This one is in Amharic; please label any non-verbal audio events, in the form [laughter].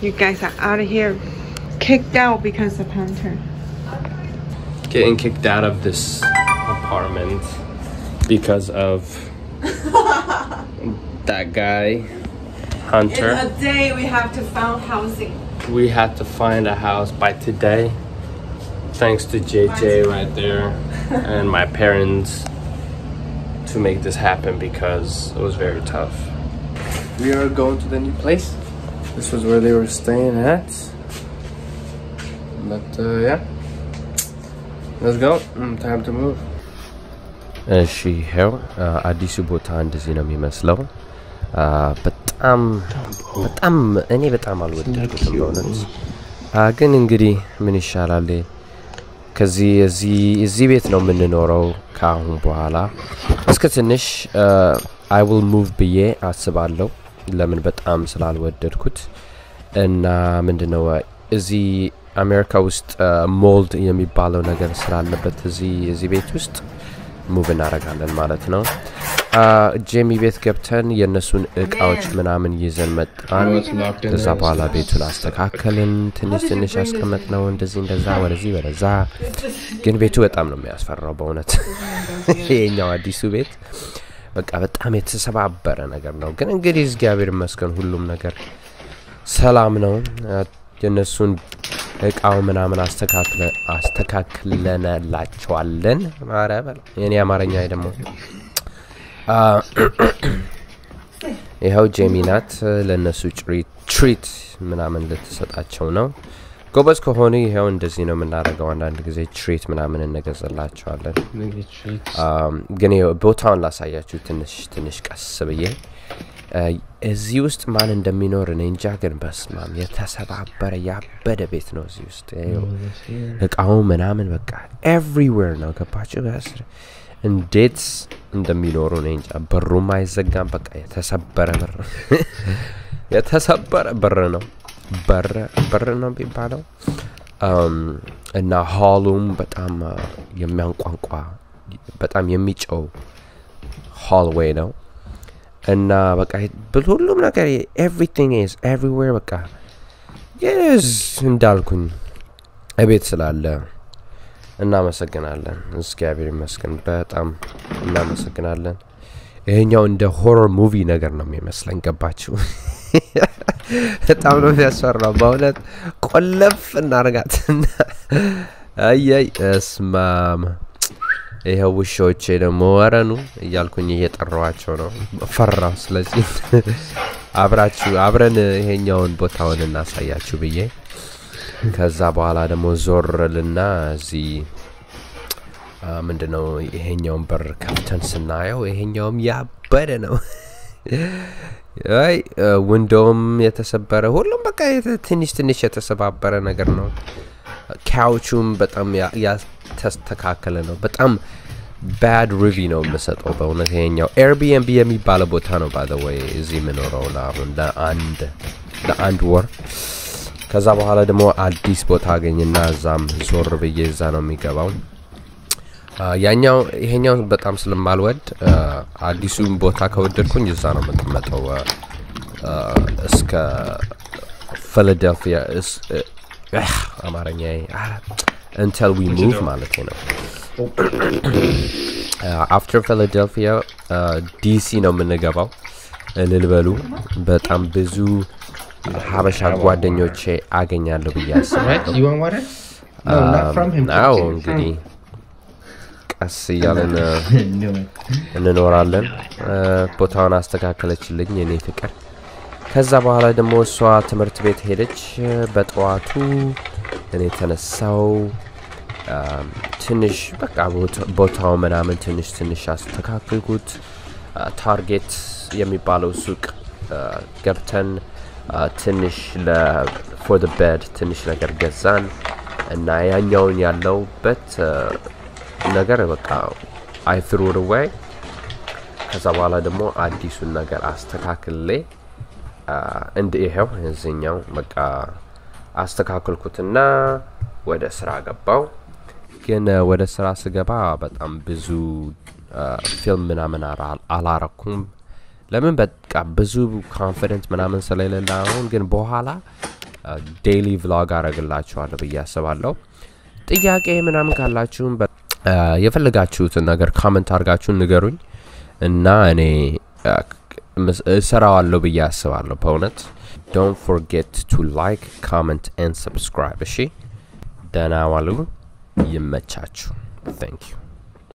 You guys are out of here. Kicked out because of Hunter. Getting kicked out of this apartment because of [laughs] that guy, Hunter. In a day we have to find housing. We had to find a house by today. Thanks to JJ right there and my parents to make this happen because it was very tough. We are going to the new place. This was where they were staying at. But uh, yeah, let's go. Mm, time to move. እሺ ይኸው አዲሱ ቦታ እንደዚህ ነው የሚመስለው። በጣም በጣም እኔ በጣም አልወደድኩትም በእውነት ግን እንግዲህ ምን ይሻላል ከዚህ እዚህ ቤት ነው የምንኖረው ከአሁን በኋላ እስከ ትንሽ I will move ብዬ አስባለሁ ለምን በጣም ስላልወደድኩት እና ምንድነው እዚህ አሜሪካ ውስጥ mold የሚባለው ነገር ስላለበት እዚህ ቤት ውስጥ move እናደርጋለን ማለት ነው። ጄሚ ቤት ገብተን የእነሱን እቃዎች ምናምን ይዘን መጣን። ከዛ በኋላ ቤቱን አስተካከልን። ትንሽ ትንሽ ያስቀመጥ ነው እንደዚህ እንደዛ ወደዚህ ወደዛ። ግን ቤቱ በጣም ነው የሚያስፈራው በእውነት [laughs] ይሄኛው አዲሱ ቤት በቃ በጣም የተሰባበረ ነገር ነው። ግን እንግዲህ እግዚአብሔር ይመስገን ሁሉም ነገር ሰላም ነው። የእነሱን እቃው ምናምን አስተካክለ አስተካክለንላቸዋለን። በለው የኔ አማርኛ ደግሞ ይኸው ጄሚ ናት ለእነሱ ትሪት ምናምን ልትሰጣቸው ነው። ጎበዝ ከሆኑ ይኸው እንደዚህ ነው የምናደርገው። አንዳንድ ጊዜ treat ምናምን እንገዛላቸዋለን። um፣ ግን ቦታውን ላሳያችሁ ትንሽ ትንሽ ቀስ ብዬ እዚህ ውስጥ ማን እንደሚኖር እኔ እንጃ። ግን በስማም የተሰባበረ ያበደ ቤት ነው እዚህ ውስጥ እቃው ምናምን በቃ everywhere ነው። ገባችሁ? በስር እንዴት እንደሚኖሩ እኔ እንጃ። በሩም አይዘጋም። በቃ የተሰበረ በር [laughs] የተሰበረ በር ነው በር በር ነው የሚባለው እና hall ኡም በጣም የሚያንቋንቋ በጣም የሚጮኸው hallway ነው እና በቃ ሁሉም ነገር everything is everywhere በቃ የዝ እንዳልኩኝ እቤት ስላለ እናመሰግናለን። እግዚአብሔር ይመስገን በጣም እናመሰግናለን። ይሄኛው እንደ ሆረር ሙቪ ነገር ነው የሚመስለኝ። ገባችሁ? [laughs] በጣም ነው የሚያስፈራው በእውነት ቆለፍ እናርጋትና አያይ እስማም ይኸው ውሾቼ ደግሞ ወረኑ እያልኩኝ እየጠራዋቸው ነው። ፈራው። ስለዚህ አብራችሁ አብረን ይሄኛውን ቦታውን እናሳያችሁ ብዬ ከዛ በኋላ ደግሞ ዞርልና እዚህ ምንድነው ይሄኛውን በር ከፍተን ስናየው ይሄኛውም ያበደ ነው። አይ window ም የተሰበረ ሁሉም በቃ ትንሽ ትንሽ የተሰባበረ ነገር ነው። couch ኡም በጣም ያልተስተካከለ ነው። በጣም bad review ነው የምሰጠው በእውነት ይሄኛው Airbnb የሚባል ቦታ ነው ባለ ወይ እዚህ የምኖረው ለአሁን ለአንድ ለአንድ ወር ከዛ በኋላ ደግሞ አዲስ ቦታ አገኝና እዛም ዞር ብዬ እዛ ነው የሚገባው። ያኛው ይሄኛው በጣም ስለማልወድ አዲሱን ቦታ ከወደድኩኝ እዛ ነው የምቀመጠው እስከ ፊላደልፊያ አማርኛ until we move ማለት ነው። after ፊላደልፊያ ዲሲ ነው የምንገባው። እልል በሉ በጣም ብዙ ሀበሻ ጓደኞቼ አገኛለሁ ብዬ? አስባለሁ።. አዎ እንግዲህ ቀስ እያለን. [laughs] እንኖራለን። ቦታውን አስተካከለችልኝ የኔ ፍቅር። ከዛ በኋላ ደግሞ እሷ ትምህርት ቤት ሄደች በጠዋቱ እኔ ተነሳው ትንሽ በቃ ቦታው ምናምን ትንሽ ትንሽ አስተካክልኩት። Target የሚባለው ሱቅ ገብተን ትንሽ for bed ትንሽ ነገር ገዛን እና ያኛውን ያለውበት ነገር በቃ I threw away ከዛ በኋላ ደግሞ አዲሱን ነገር አስተካክሌ አ፣ እንደ ይኸው እዚኛው በቃ አስተካከልኩትና ወደ ስራ ገባው። ግን ወደ ስራ ስገባ በጣም ብዙ ፊልም ምናምን አላረኩም። ለምን በቃ ብዙ confident ምናምን ስለሌለ አሁን ግን በኋላ daily vlog አረግላችኋለሁ ብዬ አስባለሁ። ጥያቄ ምናምን ካላችሁም የፈለጋችሁትን ነገር comment አድርጋችሁ ንገሩኝ እና እኔ እሰራዋለሁ ብዬ አስባለሁ በእውነት። don't forget to like comment and subscribe እሺ? ደህና ዋሉ። ይመቻችሁ። ታንክ ዩ